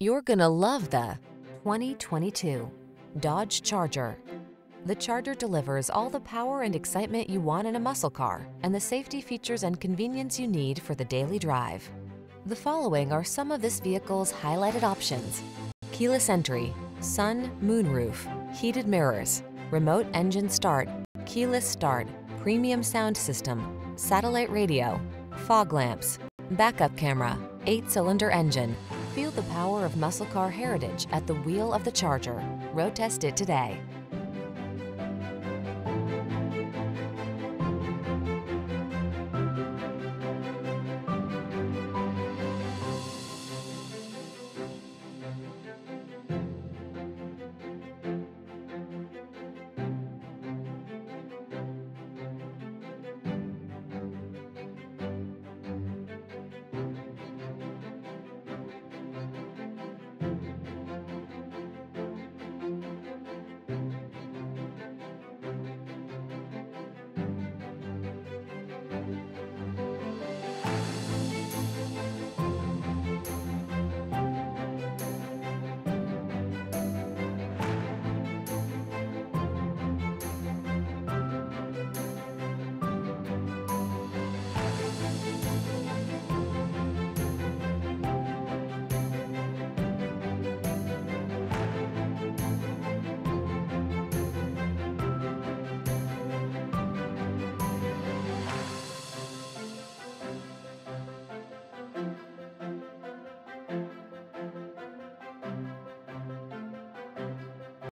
You're gonna love the 2022 Dodge Charger. The Charger delivers all the power and excitement you want in a muscle car and the safety features and convenience you need for the daily drive. The following are some of this vehicle's highlighted options. Keyless entry, sun, moonroof, heated mirrors, remote engine start, keyless start, premium sound system, satellite radio, fog lamps, backup camera, eight-cylinder engine. Feel the power of muscle car heritage at the wheel of the Charger. Road test it today.